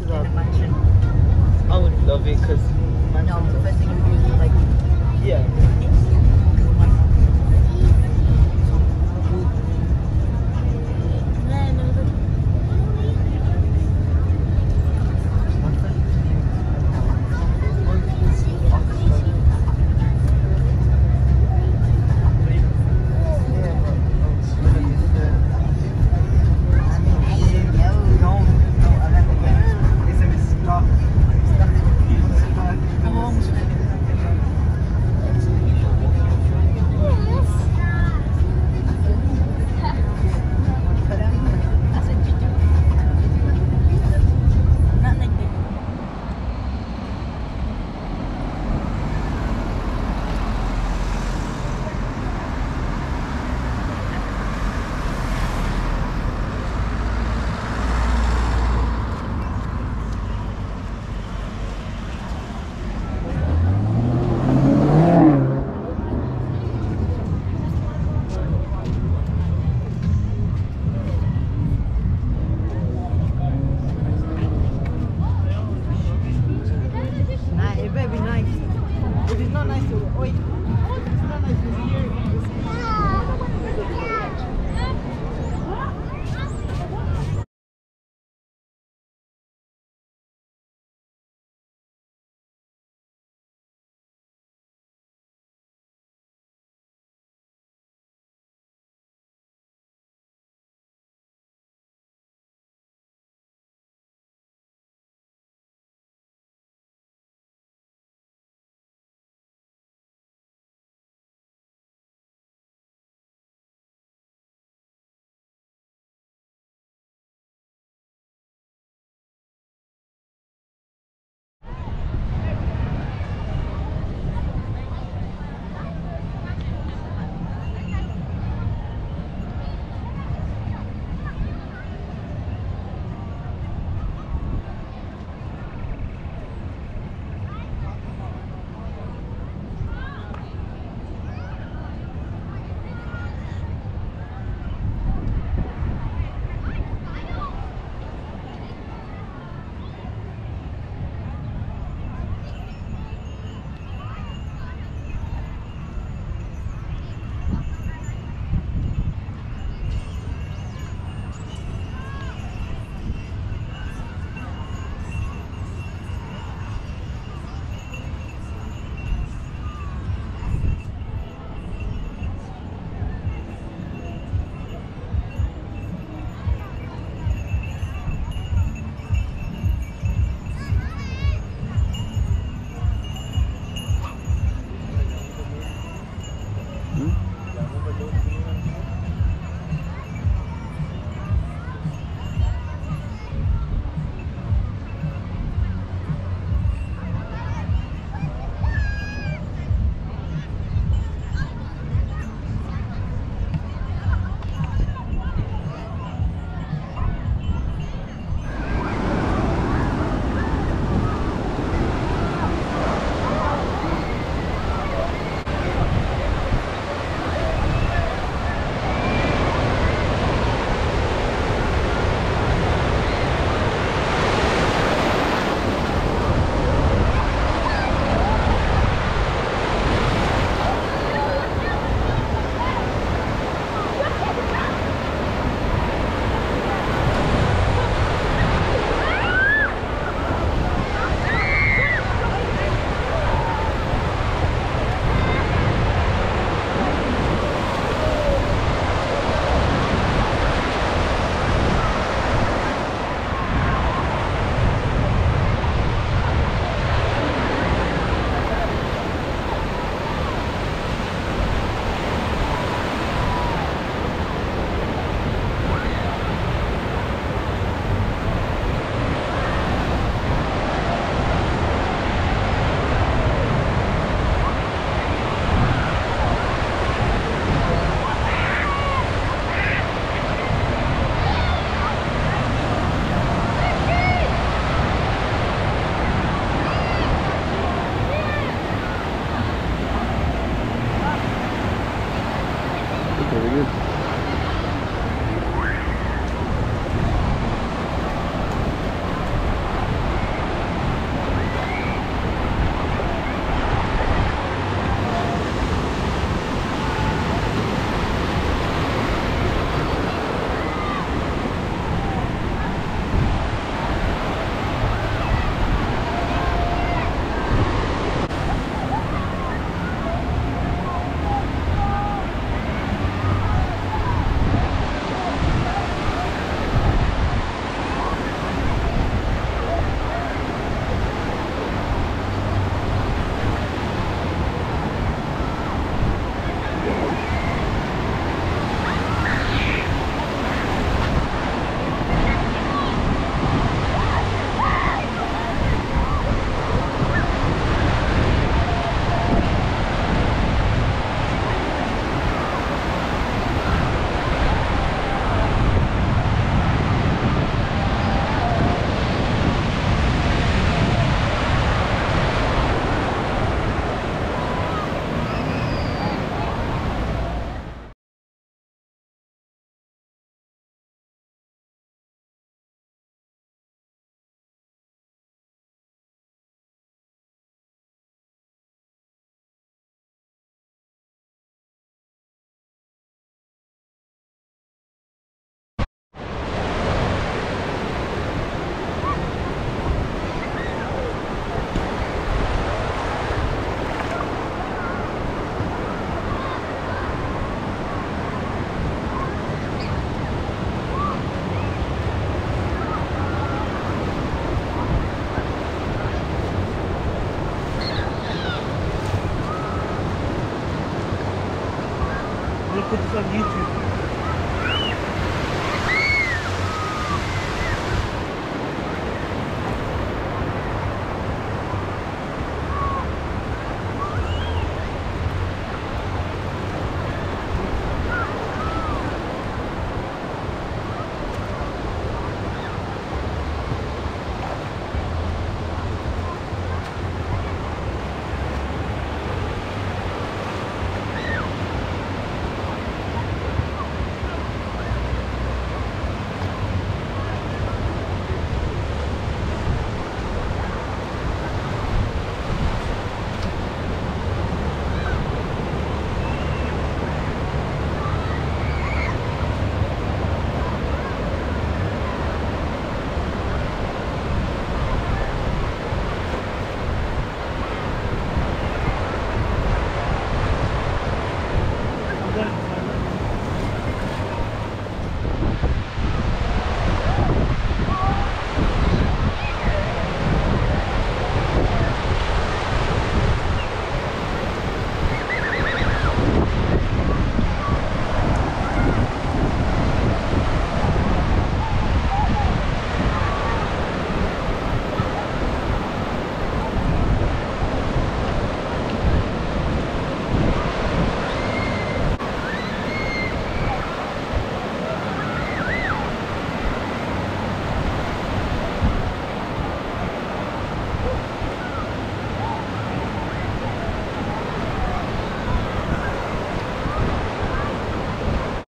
house is mansion. I would love it because No, the first thing you do is like yeah. It's not nice to wait, it's not nice to hear. Tipo posicionismo